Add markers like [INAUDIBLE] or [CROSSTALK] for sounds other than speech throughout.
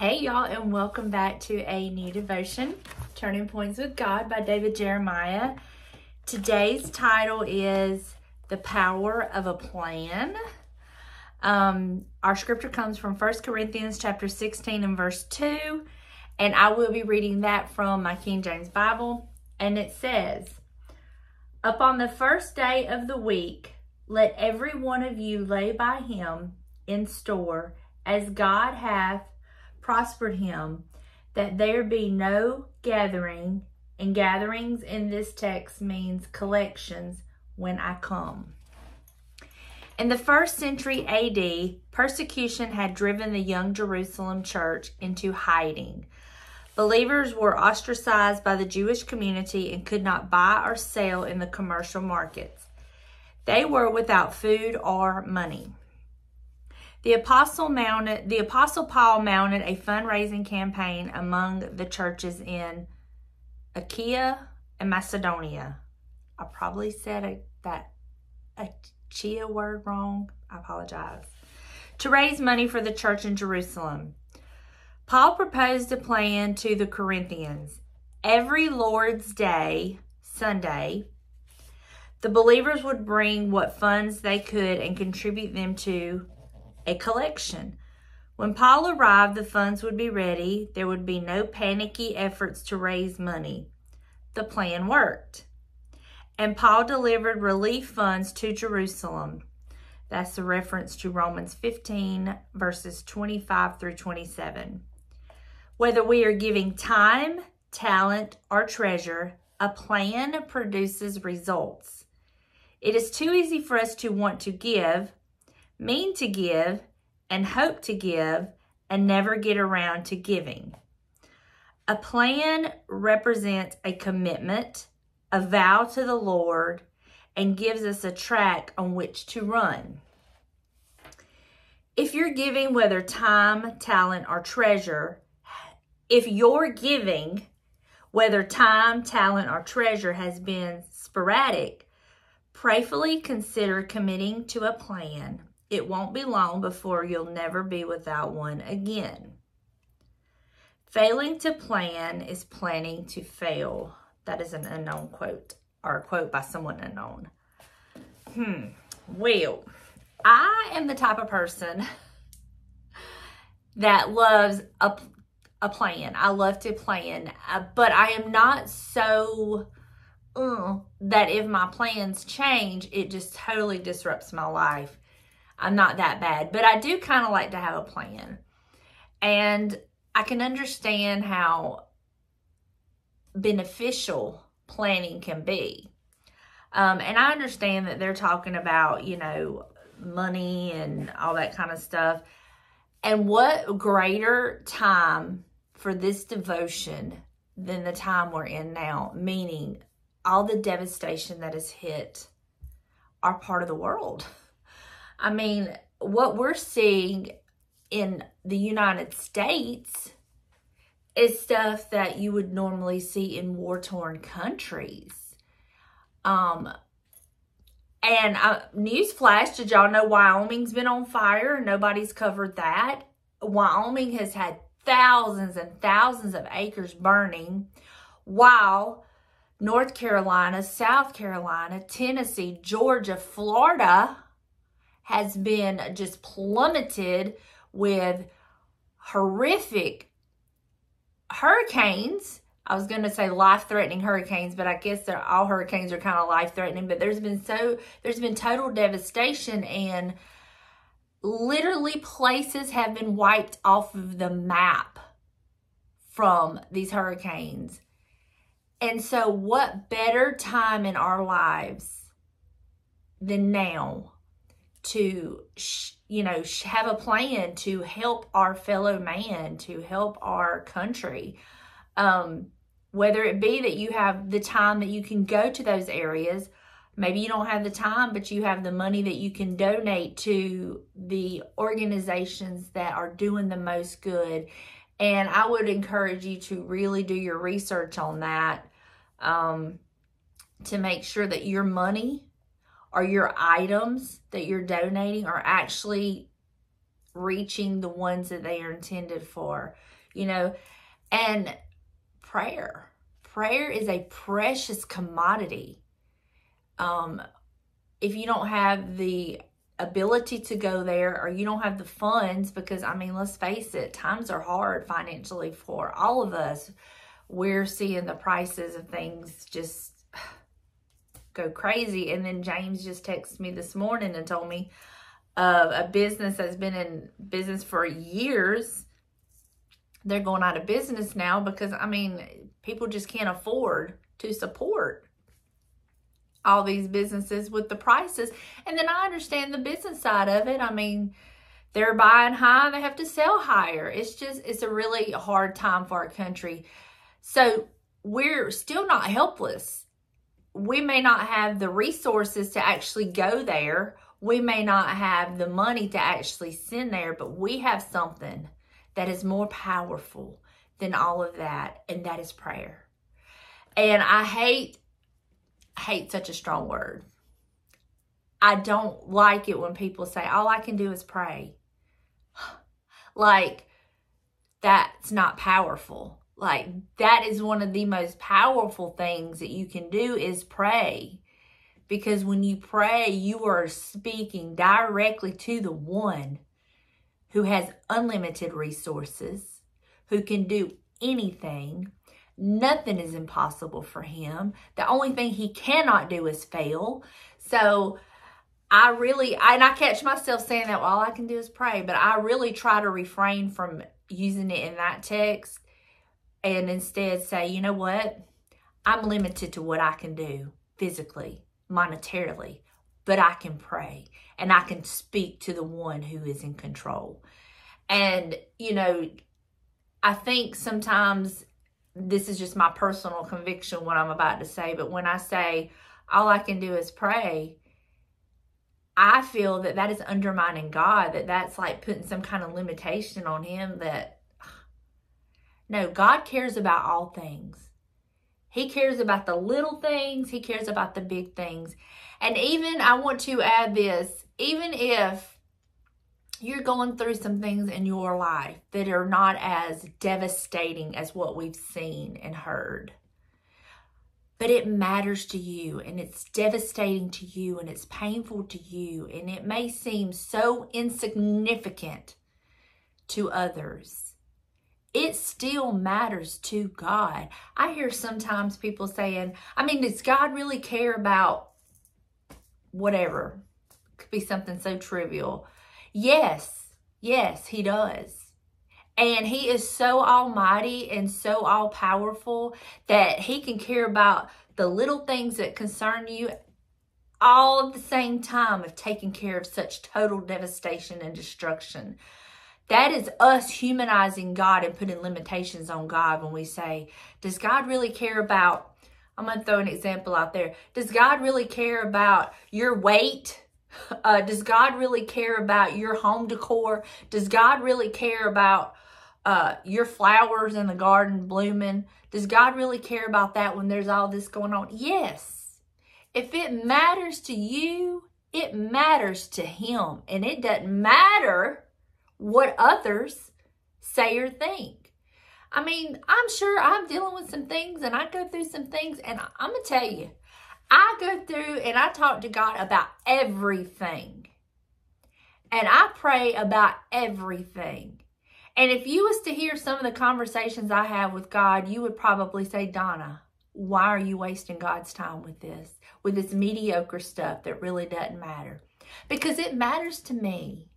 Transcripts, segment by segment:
Hey, y'all, and welcome back to a new devotion, Turning Points with God by David Jeremiah. Today's title is The Power of a Plan. Um, our scripture comes from 1 Corinthians chapter 16 and verse 2, and I will be reading that from my King James Bible. And it says, Upon the first day of the week, let every one of you lay by him in store, as God hath prospered him, that there be no gathering, and gatherings in this text means collections when I come. In the first century AD, persecution had driven the young Jerusalem church into hiding. Believers were ostracized by the Jewish community and could not buy or sell in the commercial markets. They were without food or money. The apostle mounted the apostle Paul mounted a fundraising campaign among the churches in Achaia and Macedonia. I probably said a, that Achaia word wrong. I apologize. To raise money for the church in Jerusalem. Paul proposed a plan to the Corinthians. Every Lord's Day, Sunday, the believers would bring what funds they could and contribute them to a collection. When Paul arrived, the funds would be ready. There would be no panicky efforts to raise money. The plan worked. And Paul delivered relief funds to Jerusalem. That's a reference to Romans 15, verses 25 through 27. Whether we are giving time, talent, or treasure, a plan produces results. It is too easy for us to want to give, mean to give, and hope to give, and never get around to giving. A plan represents a commitment, a vow to the Lord, and gives us a track on which to run. If you're giving, whether time, talent, or treasure, if your giving, whether time, talent, or treasure, has been sporadic, prayerfully consider committing to a plan it won't be long before you'll never be without one again. Failing to plan is planning to fail. That is an unknown quote, or a quote by someone unknown. Hmm. Well, I am the type of person [LAUGHS] that loves a, a plan. I love to plan, uh, but I am not so uh, that if my plans change, it just totally disrupts my life. I'm not that bad, but I do kind of like to have a plan. And I can understand how beneficial planning can be. Um, and I understand that they're talking about, you know, money and all that kind of stuff. And what greater time for this devotion than the time we're in now, meaning all the devastation that has hit our part of the world. [LAUGHS] I mean, what we're seeing in the United States is stuff that you would normally see in war-torn countries. Um, and uh, news flash, did y'all know Wyoming's been on fire? Nobody's covered that. Wyoming has had thousands and thousands of acres burning while North Carolina, South Carolina, Tennessee, Georgia, Florida, has been just plummeted with horrific hurricanes. I was going to say life-threatening hurricanes, but I guess all hurricanes are kind of life-threatening. But there's been so there's been total devastation, and literally places have been wiped off of the map from these hurricanes. And so, what better time in our lives than now to, you know, have a plan to help our fellow man, to help our country. Um, whether it be that you have the time that you can go to those areas, maybe you don't have the time, but you have the money that you can donate to the organizations that are doing the most good. And I would encourage you to really do your research on that um, to make sure that your money or your items that you're donating are actually reaching the ones that they are intended for, you know, and prayer. Prayer is a precious commodity. Um, if you don't have the ability to go there or you don't have the funds, because I mean, let's face it, times are hard financially for all of us. We're seeing the prices of things just go crazy. And then James just texted me this morning and told me of a business that's been in business for years. They're going out of business now because, I mean, people just can't afford to support all these businesses with the prices. And then I understand the business side of it. I mean, they're buying high, they have to sell higher. It's just, it's a really hard time for our country. So we're still not helpless. We may not have the resources to actually go there. We may not have the money to actually send there, but we have something that is more powerful than all of that, and that is prayer. And I hate hate such a strong word. I don't like it when people say, all I can do is pray. [SIGHS] like, that's not powerful. Like, that is one of the most powerful things that you can do is pray. Because when you pray, you are speaking directly to the one who has unlimited resources, who can do anything, Nothing is impossible for him. The only thing he cannot do is fail. So I really, and I catch myself saying that, well, all I can do is pray, but I really try to refrain from using it in that text and instead say, you know what? I'm limited to what I can do physically, monetarily, but I can pray and I can speak to the one who is in control. And, you know, I think sometimes this is just my personal conviction what I'm about to say, but when I say all I can do is pray, I feel that that is undermining God, that that's like putting some kind of limitation on him that no, God cares about all things. He cares about the little things, he cares about the big things. And even I want to add this, even if you're going through some things in your life that are not as devastating as what we've seen and heard. But it matters to you and it's devastating to you and it's painful to you and it may seem so insignificant to others. It still matters to God. I hear sometimes people saying, I mean, does God really care about whatever? Could be something so trivial Yes, yes, he does. And he is so almighty and so all powerful that he can care about the little things that concern you all at the same time of taking care of such total devastation and destruction. That is us humanizing God and putting limitations on God when we say, Does God really care about? I'm going to throw an example out there. Does God really care about your weight? [LAUGHS] Uh, does God really care about your home decor? Does God really care about uh, your flowers in the garden blooming? Does God really care about that when there's all this going on? Yes. If it matters to you, it matters to Him. And it doesn't matter what others say or think. I mean, I'm sure I'm dealing with some things and I go through some things, and I'm going to tell you, I go through and I talk to God about everything. And I pray about everything. And if you was to hear some of the conversations I have with God, you would probably say, Donna, why are you wasting God's time with this? With this mediocre stuff that really doesn't matter? Because it matters to me.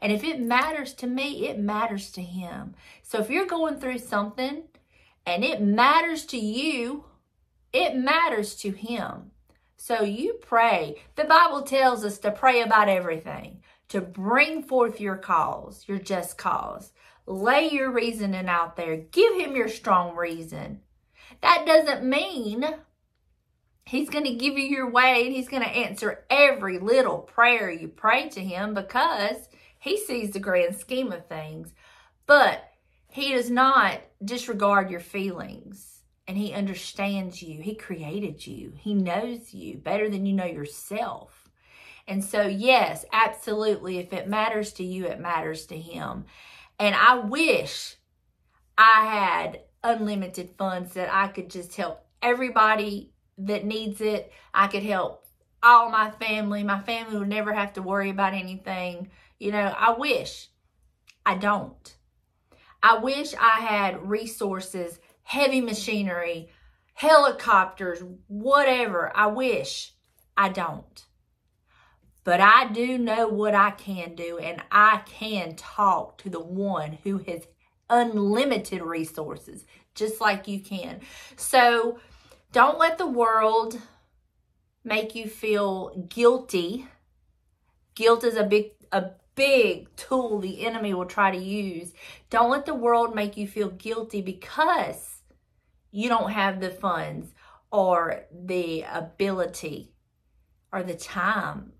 And if it matters to me, it matters to him. So if you're going through something and it matters to you, it matters to him. So you pray. The Bible tells us to pray about everything, to bring forth your cause, your just cause. Lay your reasoning out there. Give him your strong reason. That doesn't mean he's going to give you your way and he's going to answer every little prayer you pray to him because he sees the grand scheme of things. But he does not disregard your feelings and he understands you. He created you. He knows you better than you know yourself. And so, yes, absolutely. If it matters to you, it matters to him. And I wish I had unlimited funds that I could just help everybody that needs it. I could help all my family. My family would never have to worry about anything. You know, I wish. I don't. I wish I had resources, heavy machinery, helicopters, whatever. I wish. I don't. But I do know what I can do, and I can talk to the one who has unlimited resources, just like you can. So don't let the world make you feel guilty. Guilt is a big a big tool the enemy will try to use. Don't let the world make you feel guilty because you don't have the funds or the ability or the time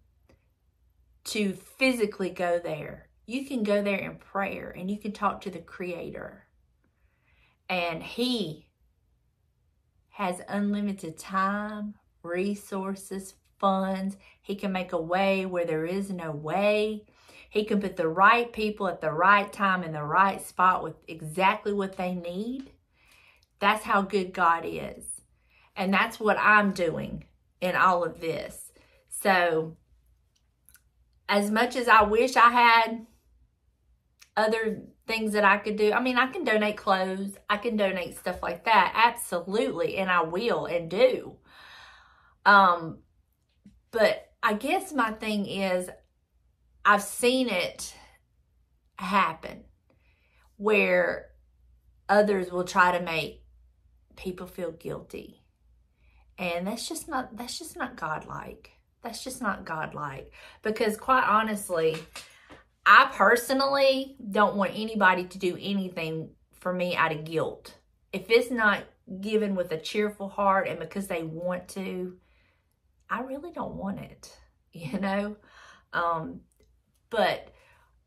to physically go there. You can go there in prayer and you can talk to the Creator. And He has unlimited time, resources, funds. He can make a way where there is no way. He can put the right people at the right time in the right spot with exactly what they need. That's how good God is. And that's what I'm doing in all of this. So, as much as I wish I had other things that I could do, I mean, I can donate clothes, I can donate stuff like that. Absolutely. And I will and do. Um, but I guess my thing is, I've seen it happen where others will try to make people feel guilty. And that's just not that's just not godlike. That's just not godlike. Because quite honestly, I personally don't want anybody to do anything for me out of guilt. If it's not given with a cheerful heart and because they want to, I really don't want it, [LAUGHS] you know? Um, but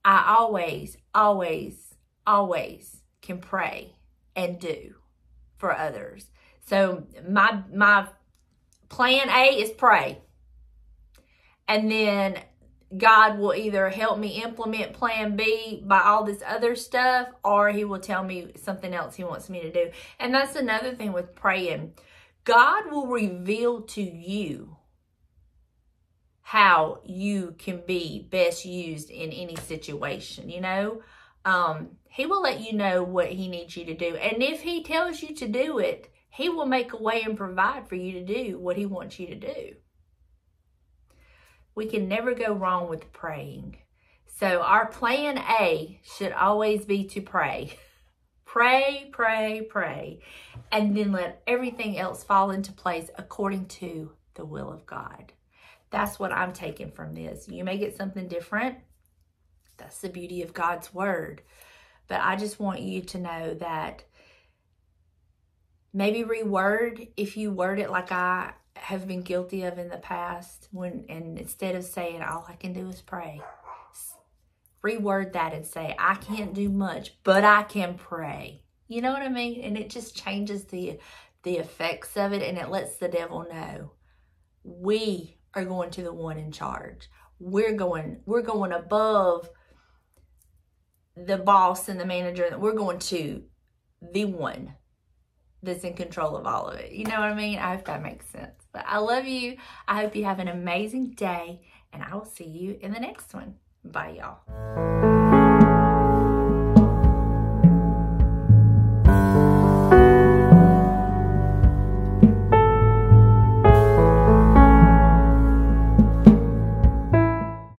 I always, always, always can pray and do for others. So my my plan A is pray. And then God will either help me implement plan B by all this other stuff, or He will tell me something else He wants me to do. And that's another thing with praying. God will reveal to you how you can be best used in any situation, you know? Um, he will let you know what he needs you to do. And if he tells you to do it, he will make a way and provide for you to do what he wants you to do. We can never go wrong with praying. So our plan A should always be to pray. [LAUGHS] pray, pray, pray, and then let everything else fall into place according to the will of God. That's what I'm taking from this. You may get something different. That's the beauty of God's word. But I just want you to know that maybe reword if you word it like I have been guilty of in the past when and instead of saying all I can do is pray reword that and say I can't do much but I can pray you know what I mean and it just changes the the effects of it and it lets the devil know we are going to the one in charge. We're going, we're going above the boss and the manager. We're going to the one that's in control of all of it. You know what I mean? I hope that makes sense. But I love you. I hope you have an amazing day, and I will see you in the next one. Bye, y'all.